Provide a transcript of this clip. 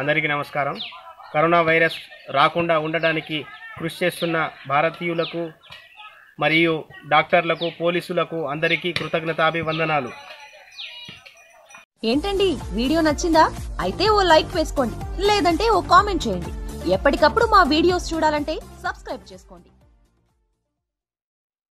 అందరికీ నమస్కారం. Corona virus రాకుండా ఉండడానికి కృషి చేస్తున్న భారతీయులకు మరియు డాక్టర్లకు పోలీసులకు అందరికీ కృతజ్ఞతాభివందనాలు. ఏంటండి? వీడియో నచ్చిందా? అయితే ఓ లైక్ వేసుకోండి. లేదంటే ఓ కామెంట్ చేయండి. ఎప్పటికప్పుడు మా వీడియోస్ చూడాలంటే సబ్స్క్రైబ్ చేసుకోండి.